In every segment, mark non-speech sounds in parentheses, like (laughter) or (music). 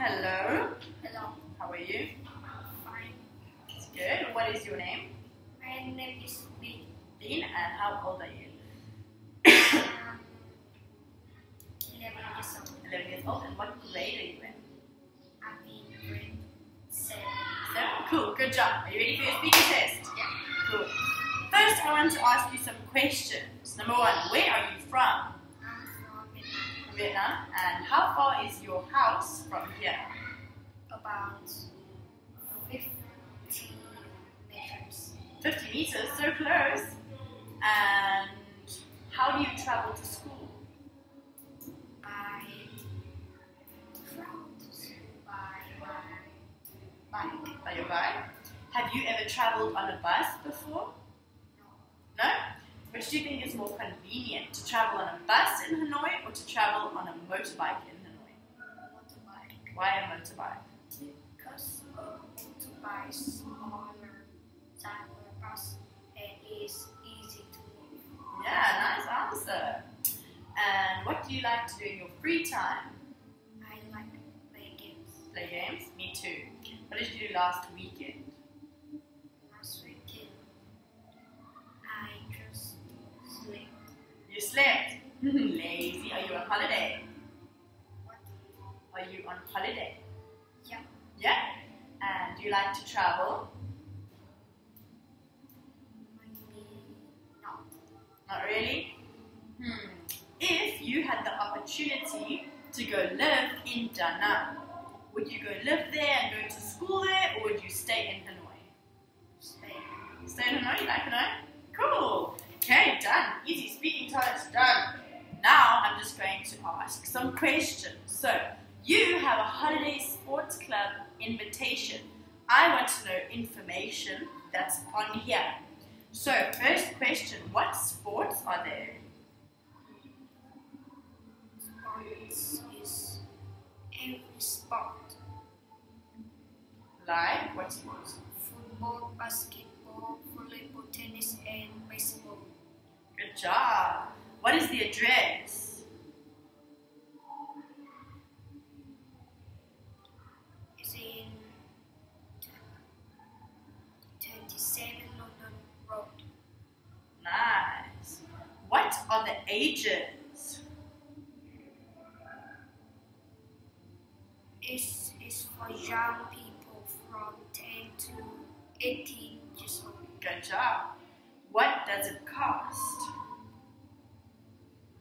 Hello. Hello. How are you? Fine. It's good. What is your name? My name is Lee. Dean. And how old are you? Um, (coughs) 11 years old. 11 years old. And what grade are you in? I'm in grade 7. Seven. Cool. Good job. Are you ready for your speaking test? Yeah. Cool. First, I want to ask you some questions. Number one, where are you from Vietnam. Vietnam. And how far is your house from here? About 50 meters. 50 meters, so close. And how do you travel to school? By road. By my bike. By your bike. Have you ever traveled on a bus before? No. No? Which do you think is more convenient, to travel on a bus in Hanoi or to travel on a motorbike in Hanoi? Motorbike. Why a motorbike? Because a motorbike is smaller than a bus and is easy to move. Yeah, nice answer. And what do you like to do in your free time? I like play games. Play games? Me too. What did you do last weekend? You slept. (laughs) Lazy. Are you on holiday? What? Are you on holiday? Yeah. Yeah? And do you like to travel? Maybe not. Not really? Hmm. If you had the opportunity to go live in Da Nang, would you go live there and go to school there, or would you stay in Hanoi? Stay. Stay in Hanoi? You like Hanoi? Cool. Okay, done. Easy speaking test done. Now I'm just going to ask some questions. So, you have a holiday sports club invitation. I want to know information that's on here. So, first question What sports are there? Sports is every sport. Like, what sports? Football, basketball, volleyball, tennis, and baseball. Good job. What is the address? The ages? It's, it's for young people from 10 to 18 years old. Good job. What does it cost?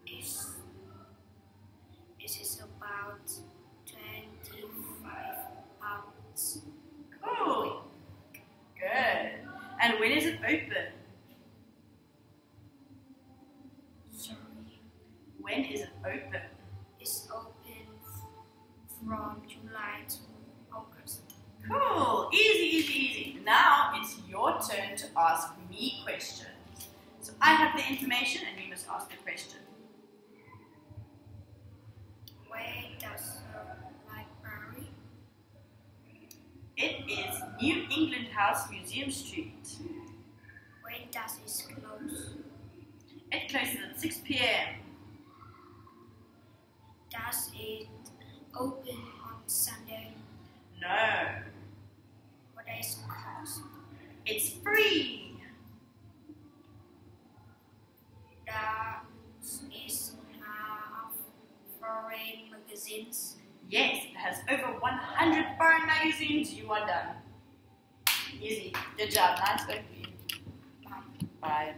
It's, this is about 25 pounds. Cool. Good. And when is it open? When is it open? It's open from July to August. Cool. Easy, easy, easy. Now it's your turn to ask me questions. So I have the information and you must ask the question. Where does the library? It is New England House, Museum Street. When does it close? It closes at 6 p.m. Does it open on Sunday? No, What is cost? it's free. Does it have foreign magazines? Yes, it has over 100 foreign magazines. You are done. Easy. Good job. Nice work. Bye. Bye.